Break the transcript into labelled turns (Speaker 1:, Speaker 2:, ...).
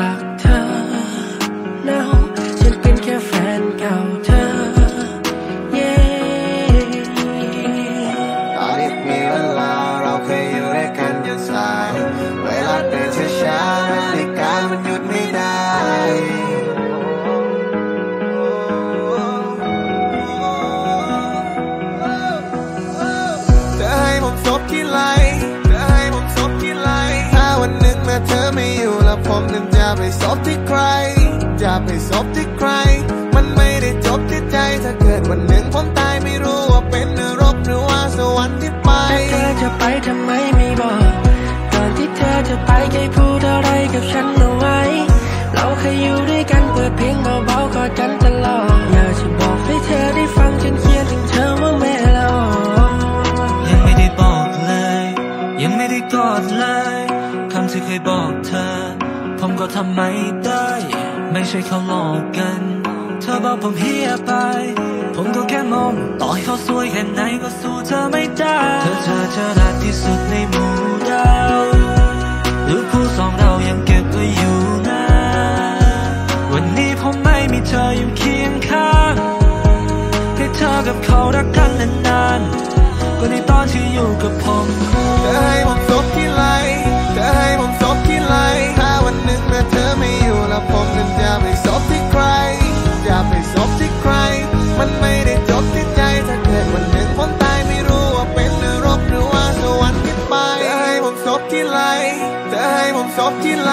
Speaker 1: รักเธอ no ฉันเป็นแค่แฟนเก่าเธอ yeah
Speaker 2: ตอนนี้มีเวลาเราเคยอยู่ด้วยกันจนสาย เวลาเดินช้าๆนาฬิกามันหยุดไม่ได้เธให้ผมซบที่ไหลเธให้ผมซบที่ไหลถ้าวันหนึ่งแม้เธอไม่อยู่แล้วผม ศพที่ใครจะไปศพที่ใคร มันไม่ได้จบที่ใจ ถ้าเกิดวันหนึ่งผมตายไม่รู้ว่าเป็นนรกหรือว่าสวรรค์ที่ไปเธอ
Speaker 1: จะไปทำไมไม่บอกก่อนที่เธอจะไปเคยพูดอะไรกับฉันเอาไว้ เราเคยอยู่ด้วยกันเปิดเพลงเบาๆกอดกันตลอดอยากจะบอกให้เธอได้ฟังฉันเขียนถึงเธอว่าแม่ละออ
Speaker 3: ยังไม่ได้บอกเลย ยังไม่ได้กอดเลยคำที่เคยบอกเธอ ผมก็ทำไม่ได้ ไม่ใช่เขาหลอกกัน เธอบอกผมเฮียไป ผมก็แค่มองต่อให้เขาสวยแค่ไหนก็สู้เธอไม่ได้ เธอเธอเธอรักที่สุดในหมู่ดาวหรือผู้สองเรายังเก็บไว้อยู่นะวันนี้ผมไม่มีเธออยู่เคียงข้างให้เธอกับเขารัก
Speaker 2: มันไม่ได้จบที่ใจถ้าเกิดวันหนึ่งผมตายไม่รู้ว่าเป็นนรกหรือว่าสวรรค์ที่ไปเธอให้ผมซบที่ไหลเธอให้ผมซบที่ไหล